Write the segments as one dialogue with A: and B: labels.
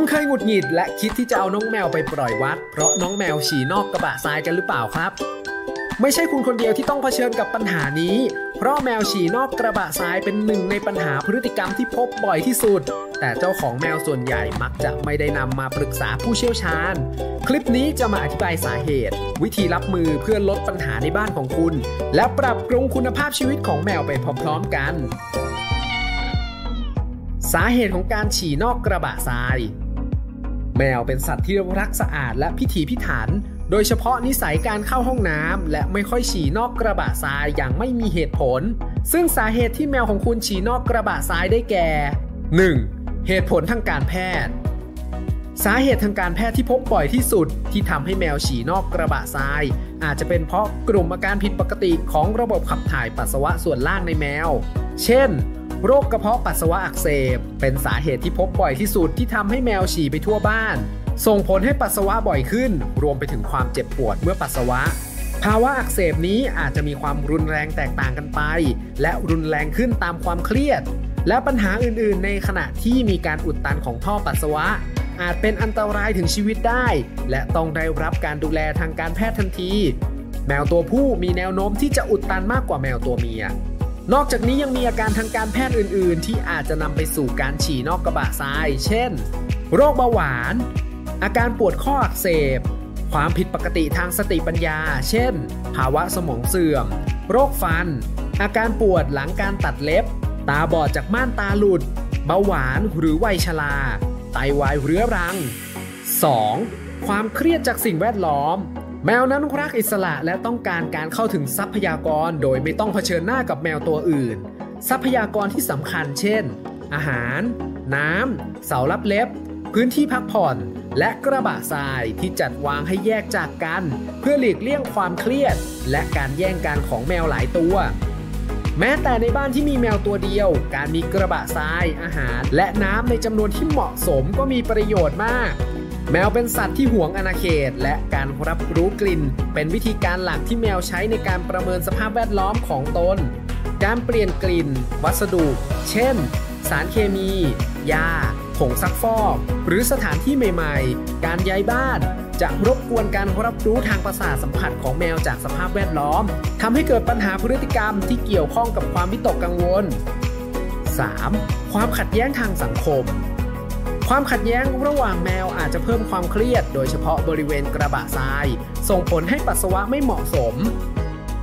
A: คุณเคยหงุดหงิดและคิดที่จะเอาน้องแมวไปปล่อยวัด เพราะน้องแมวฉี่นอกกระบะทรายกันหรือเปล่าครับ ไม่ใช่คุณคนเดียวที่ต้องเผชิญกับปัญหานี้ เพราะแมวฉี่นอกกระบะทรายเป็นหนึ่งในปัญหาพฤติกรรมที่พบบ่อยที่สุด แต่เจ้าของแมวส่วนใหญ่มักจะไม่ได้นำมาปรึกษาผู้เชี่ยวชาญ คลิปนี้จะมาอธิบายสาเหตุ วิธีรับมือเพื่อลดปัญหาในบ้านของคุณ และปรับปรุงคุณภาพชีวิตของแมวไปพร้อมๆกันสาเหตุของการฉี่นอกกระบะทราย แมวเป็นสัตว์ที่รักสะอาดและพิถีพิถัน โดยเฉพาะนิสัยการเข้าห้องน้ำและไม่ค่อยฉี่นอกกระบะทรายอย่างไม่มีเหตุผล ซึ่งสาเหตุที่แมวของคุณฉี่นอกกระบะทรายได้แก่ 1. เหตุผลทางการแพทย์ สาเหตุทางการแพทย์ที่พบบ่อยที่สุด ที่ทำให้แมวฉี่นอกกระบะทราย อาจจะเป็นเพราะกลุ่มอาการผิดปกติของระบบขับถ่ายปัสสาวะส่วนล่างในแมว เช่น โรคกระเพาะปัสสาวะอักเสบ เป็นสาเหตุที่พบบ่อยที่สุดที่ทำให้แมวฉี่ไปทั่วบ้าน ส่งผลให้ปัสสาวะบ่อยขึ้น รวมไปถึงความเจ็บปวดเมื่อปัสสาวะ ภาวะอักเสบนี้อาจจะมีความรุนแรงแตกต่างกันไป และรุนแรงขึ้นตามความเครียด และปัญหาอื่นๆ ในขณะที่มีการอุดตันของท่อปัสสาวะ อาจเป็นอันตรายถึงชีวิตได้ และต้องได้รับการดูแลทางการแพทย์ทันที แมวตัวผู้มีแนวโน้มที่จะอุดตันมากกว่าแมวตัวเมีย นอกจากนี้ยังมีอาการทางการแพทย์อื่น ๆ ที่อาจจะนำไปสู่การฉี่นอกกระบะทราย เช่น โรคเบาหวาน อาการปวดข้ออักเสบ ความผิดปกติทางสติปัญญา เช่น ภาวะสมองเสื่อม โรคฟัน อาการปวดหลังการตัดเล็บ ตาบอดจากม่านตาหลุด เบาหวานหรือวัยชรา ไตวายเรื้อรัง 2. ความเครียดจากสิ่งแวดล้อม แมวนั้นรักอิสระและต้องการการเข้าถึงทรัพยากรโดยไม่ต้องเผชิญหน้ากับแมวตัวอื่น ทรัพยากรที่สำคัญเช่น อาหาร น้ำ เสารับเล็บ พื้นที่พักผ่อน และกระบะทรายที่จัดวางให้แยกจากกัน เพื่อหลีกเลี่ยงความเครียด และการแย่งกันของแมวหลายตัว แม้แต่ในบ้านที่มีแมวตัวเดียว การมีกระบะทราย อาหาร และน้ำในจำนวนที่เหมาะสมก็มีประโยชน์มาก แมวเป็นสัตว์ที่หวงอาณาเขต และการรับรู้กลิ่น เป็นวิธีการหลักที่แมวใช้ในการประเมินสภาพแวดล้อมของตน การเปลี่ยนกลิ่น วัสดุ เช่น สารเคมี ยา ผงซักฟอก หรือสถานที่ใหม่ๆ การย้ายบ้าน จะรบกวนการรับรู้ทางประสาทสัมผัสของแมวจากสภาพแวดล้อมทำให้เกิดปัญหาพฤติกรรมที่เกี่ยวข้องกับความวิตกกังวล 3. ความขัดแย้งทางสังคม ความขัดแย้งระหว่างแมวอาจจะเพิ่มความเครียด โดยเฉพาะบริเวณกระบะทราย ส่งผลให้ปัสสาวะไม่เหมาะสม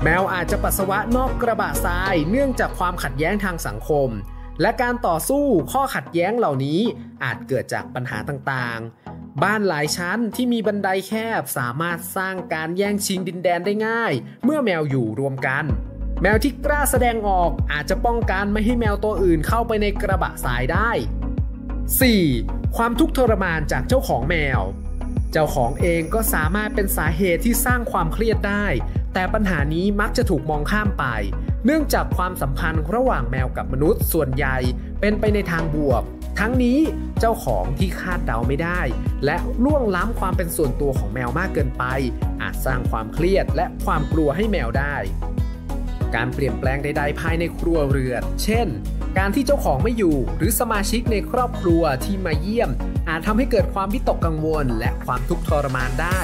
A: แมวอาจจะปัสสาวะนอกกระบะทราย เนื่องจากความขัดแย้งทางสังคม และการต่อสู้ข้อขัดแย้งเหล่านี้อาจเกิดจากปัญหาต่างๆ บ้านหลายชั้นที่มีบันไดแคบสามารถสร้างการแย่งชิงดินแดนได้ง่าย เมื่อแมวอยู่รวมกัน แมวที่กล้าแสดงออกอาจจะป้องกันไม่ให้แมวตัวอื่นเข้าไปในกระบะทรายได้ 4. ความทุกข์ทรมานจากเจ้าของแมว เจ้าของเองก็สามารถเป็นสาเหตุที่สร้างความเครียดได้ แต่ปัญหานี้มักจะถูกมองข้ามไป เนื่องจากความสัมพันธ์ระหว่างแมวกับมนุษย์ส่วนใหญ่เป็นไปในทางบวก ทั้งนี้เจ้าของที่คาดเดาไม่ได้ และล่วงล้ำความเป็นส่วนตัวของแมวมากเกินไป อาจสร้างความเครียดและความกลัวให้แมวได้ การเปลี่ยนแปลงใดๆภายในครัวเรือน เช่น การที่เจ้าของไม่อยู่ หรือสมาชิกในครอบครัวที่มาเยี่ยม อาจทำให้เกิดความวิตกกังวล และความทุกข์ทรมานได้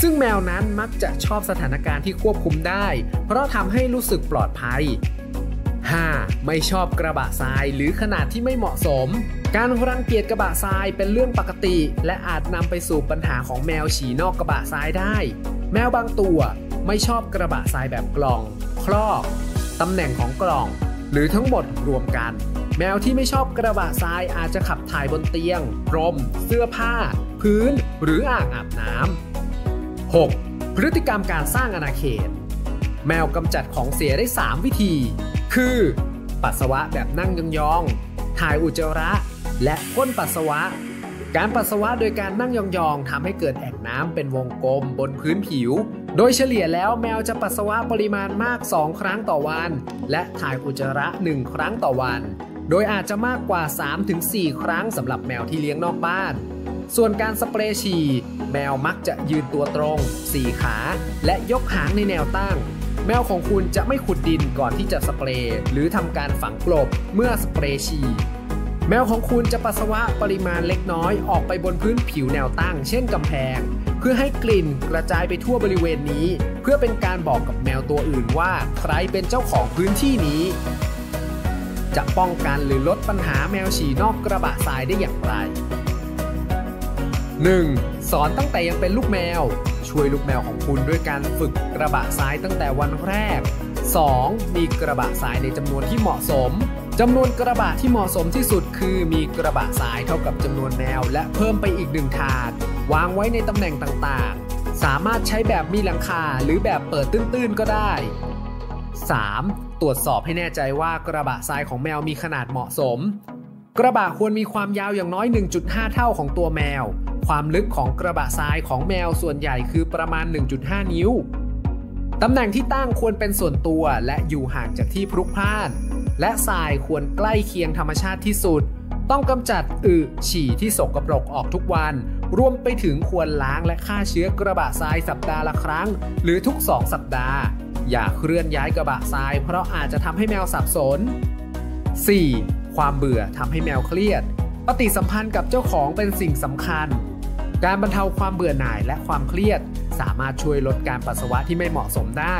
A: ซึ่งแมวนั้นมักจะชอบสถานการณ์ที่ควบคุมได้ เพราะทำให้รู้สึกปลอดภัย 5. ไม่ชอบกระบะทรายหรือขนาดที่ไม่เหมาะสม การรังเกียจกระบะทรายเป็นเรื่องปกติ และอาจนำไปสู่ปัญหาของแมวฉี่นอกกระบะทรายได้ แมวบางตัวไม่ชอบกระบะทรายแบบกล่อง ครอบตำแหน่งของกล่อง หรือทั้งหมดรวมกัน แมวที่ไม่ชอบกระบะทรายอาจจะขับถ่ายบนเตียงพรม เสื้อผ้า พื้น หรืออ่างอาบน้ำ 6. พฤติกรรมการสร้างอาณาเขต แมวกำจัดของเสียได้ 3 วิธี คือ ปัสสาวะแบบนั่งยองๆ ถ่ายอุจจาระ และพ่นปัสสาวะ การปัสสาวะโดยการนั่งยองๆทำให้เกิดแอ่งน้ำเป็นวงกลมบนพื้นผิว โดยเฉลี่ยแล้วแมวจะปัสสาวะปริมาณมาก 2 ครั้งต่อวัน และถ่ายอุจจาระ 1 ครั้งต่อวัน โดยอาจจะมากกว่า 3-4 ครั้งสำหรับแมวที่เลี้ยงนอกบ้าน ส่วนการสเปรย์ฉี่แมวมักจะยืนตัวตรงสี่ขา และยกหางในแนวตั้ง แมวของคุณจะไม่ขุดดินก่อนที่จะสเปรย์หรือทำการฝังกลบเมื่อสเปรย์ฉี่ แมวของคุณจะปัสสาวะปริมาณเล็กน้อยออกไปบนพื้นผิวแนวตั้ง เช่นกำแพง เพื่อให้กลิ่นกระจายไปทั่วบริเวณนี้ เพื่อเป็นการบอกกับแมวตัวอื่นว่าใครเป็นเจ้าของพื้นที่นี้ จะป้องกันหรือลดปัญหาแมวฉี่นอกกระบะทรายได้อย่างไร 1. สอนตั้งแต่ยังเป็นลูกแมว ช่วยลูกแมวของคุณด้วยการฝึกกระบะทรายตั้งแต่วันแรก 2. มีกระบะทรายในจำนวนที่เหมาะสม จำนวนกระบะที่เหมาะสมที่สุดคือมีกระบะทรายเท่ากับจำนวนแมวและเพิ่มไปอีกหนึ่งถาด วางไว้ในตำแหน่งต่างๆ สามารถใช้แบบมีหลังคาหรือแบบเปิดตื้นๆก็ได้ 3. ตรวจสอบให้แน่ใจว่ากระบะทรายของแมวมีขนาดเหมาะสม กระบะควรมีความยาวอย่างน้อย 1.5 เท่าของตัวแมว ความลึกของกระบะทรายของแมวส่วนใหญ่คือประมาณ 1.5 นิ้ว ตำแหน่งที่ตั้งควรเป็นส่วนตัวและอยู่ห่างจากที่พลุกพล่าน และทรายควรใกล้เคียงธรรมชาติที่สุด ต้องกำจัดอึฉี่ที่สกปรกออกทุกวัน รวมไปถึงควรล้างและฆ่าเชื้อกระบะทรายสัปดาห์ละครั้ง หรือทุก 2 สัปดาห์ อย่าเคลื่อนย้ายกระบะทราย เพราะอาจจะทำให้แมวสับสน 4. ความเบื่อทำให้แมวเครียด ปฏิสัมพันธ์กับเจ้าของเป็นสิ่งสำคัญ การบรรเทาความเบื่อหน่ายและความเครียด สามารถช่วยลดการปัสสาวะที่ไม่เหมาะสมได้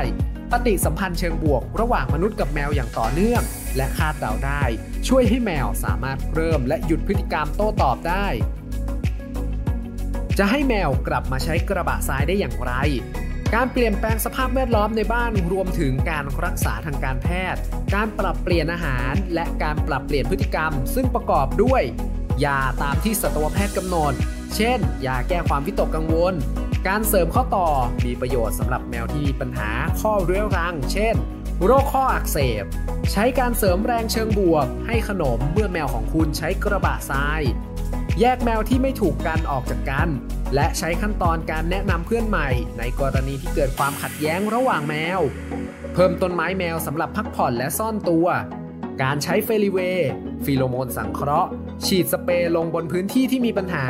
A: ปฏิสัมพันธ์เชิงบวก ระหว่างมนุษย์กับแมวอย่างต่อเนื่อง และคาดเดาได้ ช่วยให้แมวสามารถเริ่มและหยุดพฤติกรรมโต้ตอบได้ จะให้แมวกลับมาใช้กระบะทรายได้อย่างไร การเปลี่ยนแปลงสภาพแวดล้อมในบ้านรวมถึงการรักษาทางการแพทย์ การปรับเปลี่ยนอาหาร และการปรับเปลี่ยนพฤติกรรม ซึ่งประกอบด้วยยาตามที่สัตวแพทย์กำหนด เช่น ยาแก้ความวิตกกังวล การเสริมข้อต่อมีประโยชน์สำหรับแมวที่มีปัญหาข้อเรื้อรัง เช่น โรคข้ออักเสบ ใช้การเสริมแรงเชิงบวก ให้ขนมเมื่อแมวของคุณใช้กระบะทราย แยกแมวที่ไม่ถูกกันออกจากกัน และใช้ขั้นตอนการแนะนำเพื่อนใหม่ ในกรณีที่เกิดความขัดแย้งระหว่างแมว เพิ่มต้นไม้แมวสำหรับพักผ่อนและซ่อนตัว การใช้เฟลิเวย์ฟีโรโมนสังเคราะห์ ฉีดสเปรย์ลงบนพื้นที่ที่มีปัญหา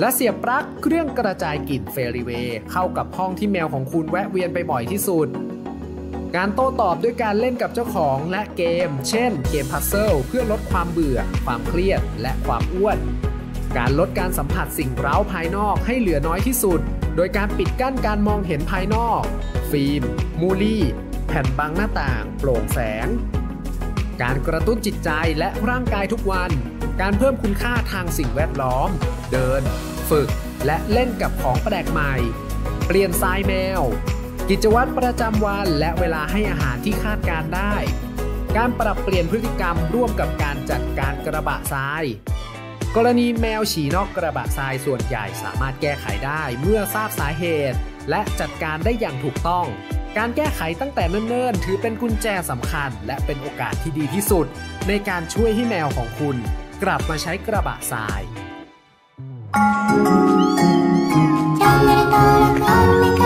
A: และเสียบปลั๊กเครื่องกระจายกลิ่นเฟลิเวย์เข้ากับห้องที่แมวของคุณแวะเวียนไปบ่อยที่สุดการโต้ตอบด้วยการเล่นกับเจ้าของและเกม เช่น เกมพัซเซิลเพื่อลดความเบื่อ ความเครียด และความอ้วน การลดการสัมผัสสิ่งเร้าภายนอกให้เหลือน้อยที่สุด โดยการปิดกั้นการมองเห็นภายนอก ฟิล์ม มูลี่ แผ่นบังหน้าต่าง โปร่งแสง การกระตุ้นจิตใจและร่างกายทุกวัน การเพิ่มคุณค่าทางสิ่งแวดล้อม เดิน ฝึก และเล่นกับของแปลกใหม่ เปลี่ยนทรายแมว กิจวัตรประจำวันและเวลาให้อาหารที่คาดการได้ การปรับเปลี่ยนพฤติกรรมร่วมกับการจัดการกระบะทรายกรณีแมวฉี่นอกกระบะทรายส่วนใหญ่สามารถแก้ไขได้เมื่อทราบสาเหตุ และจัดการได้อย่างถูกต้อง การแก้ไขตั้งแต่เนิ่นๆ ถือเป็นกุญแจสำคัญ และเป็นโอกาสที่ดีที่สุด ในการช่วยให้แมวของคุณ กลับมาใช้กระบะทราย
B: จำไม่ได้ตอนละครไม่